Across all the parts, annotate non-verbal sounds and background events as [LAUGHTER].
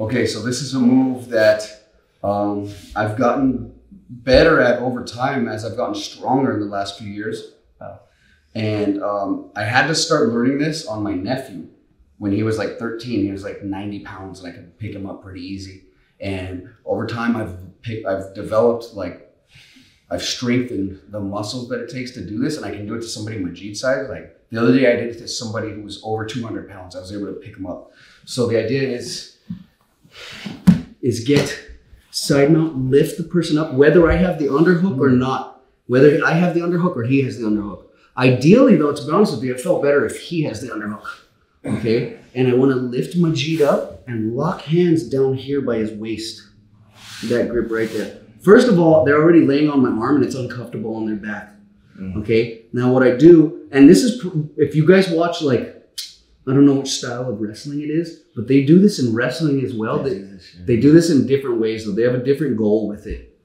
Okay, so this is a move that um, I've gotten better at over time as I've gotten stronger in the last few years. And um, I had to start learning this on my nephew when he was like 13. He was like 90 pounds, and I could pick him up pretty easy. And over time, I've picked, I've developed like I've strengthened the muscles that it takes to do this, and I can do it to somebody Majid size. Like the other day, I did it to somebody who was over 200 pounds. I was able to pick him up. So the idea is is get side mount, lift the person up, whether I have the underhook or mm-hmm. not, whether I have the underhook or he has the underhook. Ideally, though, to be honest with you, it felt better if he has the underhook. Okay, and I want to lift Majid up and lock hands down here by his waist. That grip right there. First of all, they're already laying on my arm and it's uncomfortable on their back. Mm. Okay. Now what I do, and this is if you guys watch like I don't know which style of wrestling it is, but they do this in wrestling as well. They, they do this in different ways though. They have a different goal with it.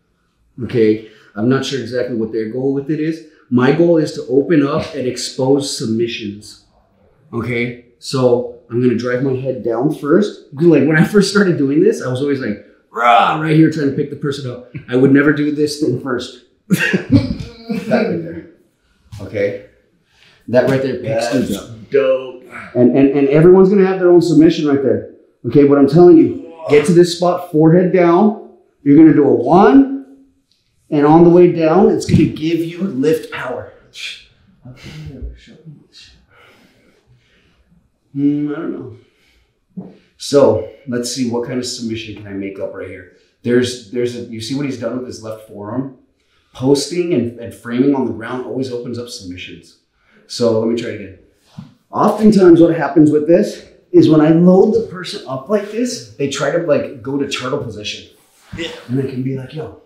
Okay. I'm not sure exactly what their goal with it is. My goal is to open up and expose submissions. Okay. So I'm gonna drive my head down first. Like when I first started doing this, I was always like, rah, right here trying to pick the person up. I would never do this thing first. that right there. Okay. That right there picks dudes up. Dope. And, and and everyone's gonna have their own submission right there. Okay, what I'm telling you, get to this spot, forehead down. You're gonna do a one, and on the way down, it's gonna give you lift power. Hmm, I don't know. So let's see what kind of submission can I make up right here. There's there's a you see what he's done with his left forearm? Posting and, and framing on the ground always opens up submissions. So let me try it again. Oftentimes what happens with this is when I load the person up like this, they try to like go to turtle position. Yeah. And I can be like, yo,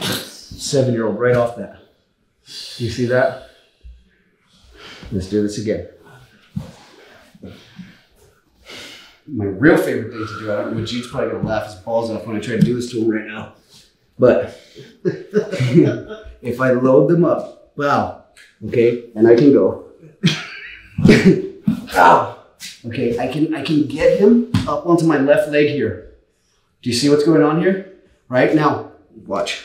seven year old right off that. You see that? Let's do this again. My real favorite thing to do, I don't know, Majid's probably gonna laugh his balls off when I try to do this to him right now. But [LAUGHS] if I load them up, wow, okay, and I can go. [LAUGHS] Ow. Okay, I can I can get him up onto my left leg here. Do you see what's going on here? Right now, watch,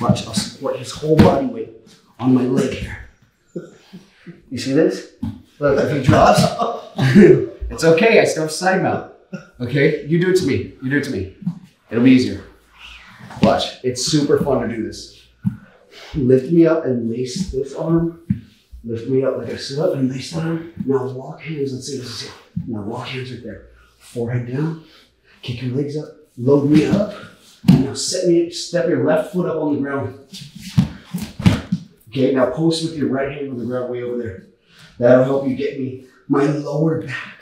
watch. I'll support his whole body weight on my leg here. You see this? Look, if he drops, [LAUGHS] it's okay. I still have side mount. Okay, you do it to me. You do it to me. It'll be easier. Watch. It's super fun to do this. Lift me up and lace this arm. Lift me up like I sit up and that arm. Now lock hands. Let's see. Let's see. Now lock hands right there. Forehead down. Kick your legs up. Load me up. Now set me. Step your left foot up on the ground. Okay. Now post with your right hand on the ground way over there. That'll help you get me my lower back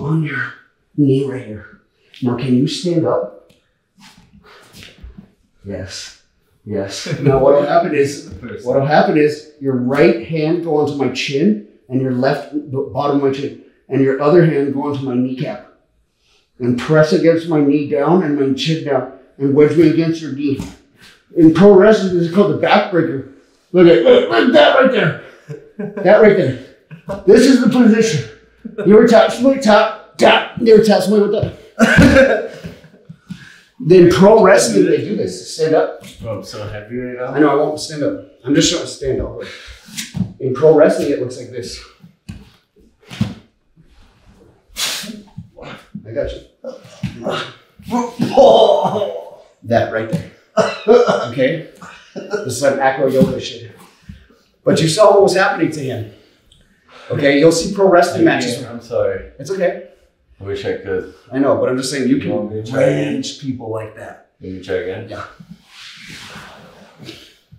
on your knee right here. Now can you stand up? Yes. Yes. [LAUGHS] Now what'll happen is what'll happen is your right hand go onto my chin and your left bottom of my chin and your other hand go onto my kneecap and press against my knee down and my chin down and wedge me against your knee. In pro wrestling, this is called the backbreaker. Look at look at that right there. That right there. This is the position. You were tap, split tap, tap. You were tap, split with that. [LAUGHS] Then pro wrestling, they do this. Stand up. Bro, I'm so happy right now. I know I won't stand up. I'm just trying to stand up. In pro wrestling, it looks like this. I got you. That right there. Okay? This is like acro yoga shit. But you saw what was happening to him. Okay, you'll see pro wrestling matches. I'm sorry. It's okay. I wish I could. I know, but I'm just saying you You can to range people like that. Maybe try again. Yeah.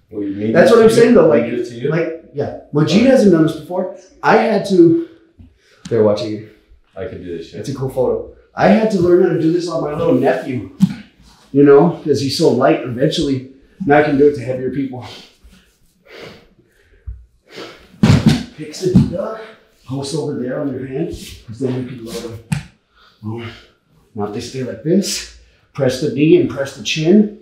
You need That's what I'm saying though. Like, it to you? like, yeah. Majid hasn't done this before. I had to. They're watching you. I can do this shit. It's a cool photo. I had to learn how to do this on my little nephew. You know, because he's so light. Eventually, now I can do it to heavier people. Picks it up. Post over there on your hand, because then you can. Boom. Now if they stay like this, press the knee and press the chin.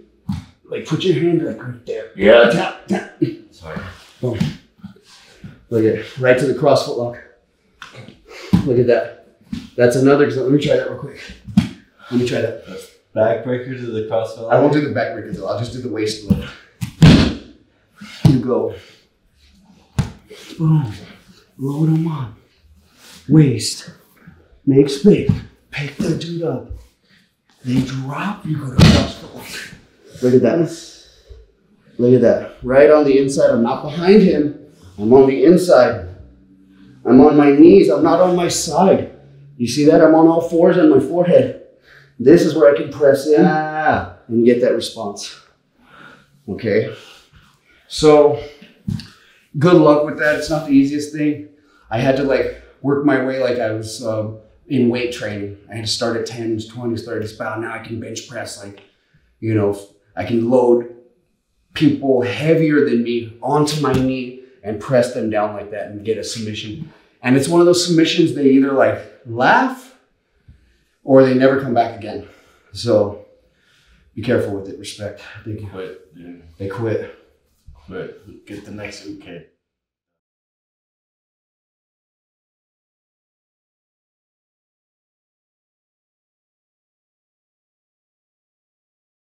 Like put your hand like right there. Yeah, tap, tap. Sorry. Boom. Look at it. Right to the cross foot lock. Look at that. That's another example. Let me try that real quick. Let me try that. Backbreaker to the cross foot. I won't do the backbreaker though. I'll just do the waist lift. You go. Boom. Load them on. Waist. Make space. Pick the dude up. They drop. You go to cross foot. Look at that. Look at that. Right on the inside. I'm not behind him. I'm on the inside. I'm on my knees. I'm not on my side. You see that? I'm on all fours on my forehead. This is where I can press in Ah. and get that response. Okay. So, good luck with that. It's not the easiest thing. I had to like work my way like I was um, in weight training. I had to start at 10s, 20s, 30s. But now I can bench press like, you know, I can load people heavier than me onto my knee and press them down like that and get a submission. And it's one of those submissions they either like laugh or they never come back again. So be careful with it. Respect. Thank you. Quit, dude. They quit. Quit. Get the next UK.